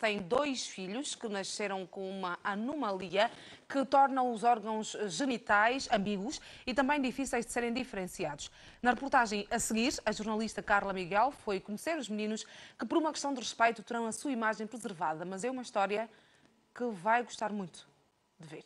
tem dois filhos que nasceram com uma anomalia que torna os órgãos genitais ambíguos e também difíceis de serem diferenciados. Na reportagem a seguir, a jornalista Carla Miguel foi conhecer os meninos que, por uma questão de respeito, terão a sua imagem preservada, mas é uma história que vai gostar muito de ver.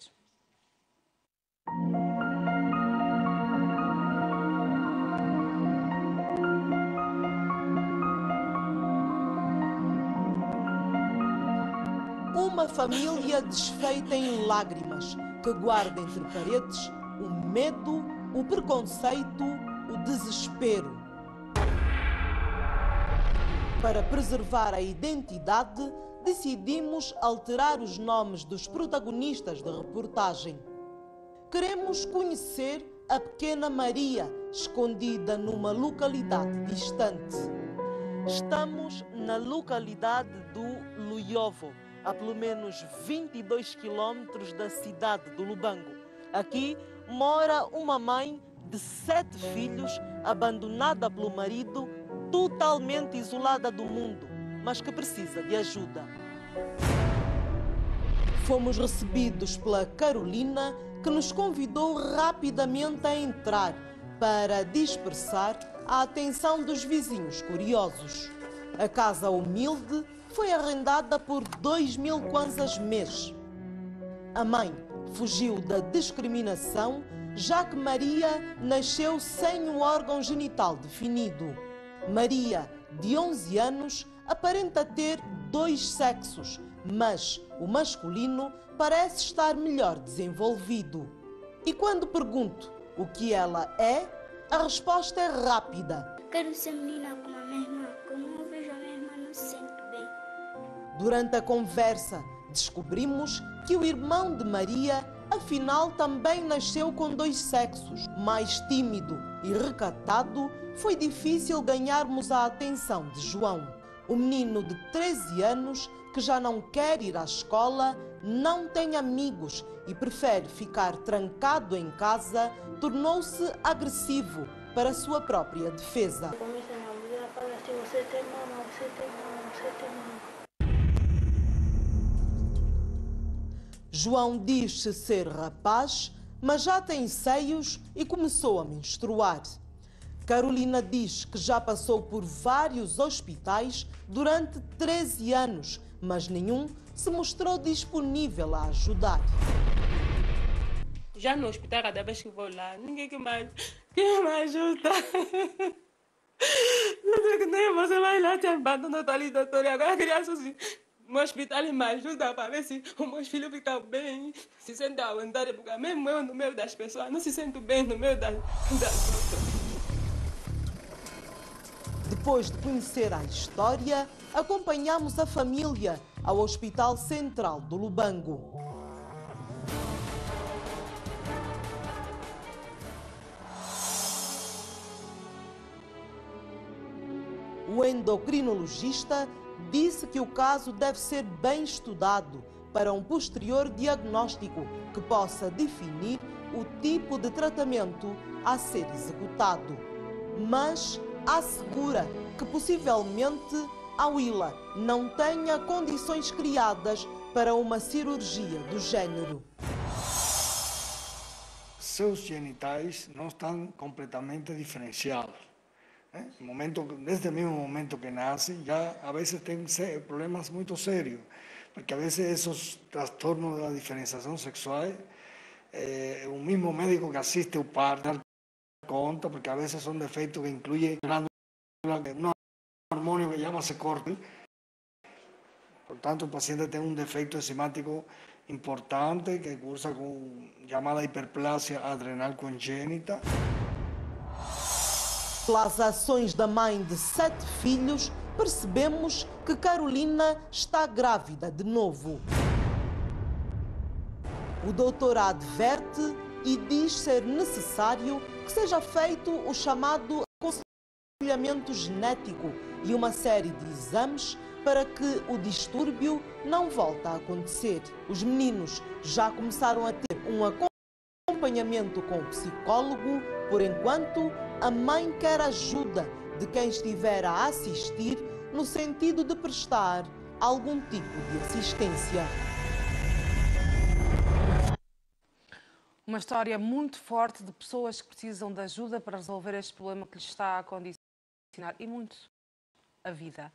Uma família desfeita em lágrimas, que guarda entre paredes o medo, o preconceito, o desespero. Para preservar a identidade, decidimos alterar os nomes dos protagonistas da reportagem. Queremos conhecer a pequena Maria, escondida numa localidade distante. Estamos na localidade do Luiovo, a pelo menos 22 quilômetros da cidade do Lubango. Aqui mora uma mãe de sete filhos, abandonada pelo marido, totalmente isolada do mundo, mas que precisa de ajuda. Fomos recebidos pela Carolina, que nos convidou rapidamente a entrar para dispersar a atenção dos vizinhos curiosos. A casa humilde foi arrendada por 2 mil kwanzas mês. A mãe fugiu da discriminação, já que Maria nasceu sem um órgão genital definido. Maria, de 11 anos, aparenta ter dois sexos, mas o masculino parece estar melhor desenvolvido. E quando pergunto o que ela é, a resposta é rápida. Quero ser menina como a minha Durante a conversa, descobrimos que o irmão de Maria, afinal, também nasceu com dois sexos. Mais tímido e recatado, foi difícil ganharmos a atenção de João. O menino de 13 anos, que já não quer ir à escola, não tem amigos e prefere ficar trancado em casa, tornou-se agressivo para sua própria defesa. A assim, você tem mama, você tem mama, você tem mama. João diz-se ser rapaz, mas já tem seios e começou a menstruar. Carolina diz que já passou por vários hospitais durante 13 anos, mas nenhum se mostrou disponível a ajudar. Já no hospital, cada vez que vou lá, ninguém que mais, que me ajuda. Nem você vai lá, te abandona, tá ali, doutor, e agora crianças no hospital me ajuda para ver se os meus filhos ficam bem, se sentem à vontade, porque mesmo eu no meio das pessoas não se sinto bem no meio das, das. Depois de conhecer a história, acompanhamos a família ao Hospital Central do Lubango. O endocrinologista disse que o caso deve ser bem estudado para um posterior diagnóstico que possa definir o tipo de tratamento a ser executado. Mas assegura que possivelmente a Willa não tenha condições criadas para uma cirurgia do género. Seus genitais não estão completamente diferenciados. Né? No Momento, desde o mesmo momento que nasce, já a vezes tem se- problemas muito sérios, porque a vezes esses transtornos da diferenciação sexual, eh, o mesmo médico que assiste o parto dá conta, porque a vezes são defeitos que incluem um hormônio que chama-se corte. Portanto, o paciente tem um defeito enzimático importante que cursa com chamada hiperplasia adrenal congênita. Pelas ações da mãe de sete filhos, percebemos que Carolina está grávida de novo. O doutor adverte e diz ser necessário que seja feito o chamado aconselhamento genético e uma série de exames para que o distúrbio não volte a acontecer. Os meninos já começaram a ter um acompanhamento com o psicólogo, por enquanto, a mãe quer ajuda de quem estiver a assistir no sentido de prestar algum tipo de assistência. Uma história muito forte de pessoas que precisam de ajuda para resolver este problema que lhes está a condicionar e muito a vida.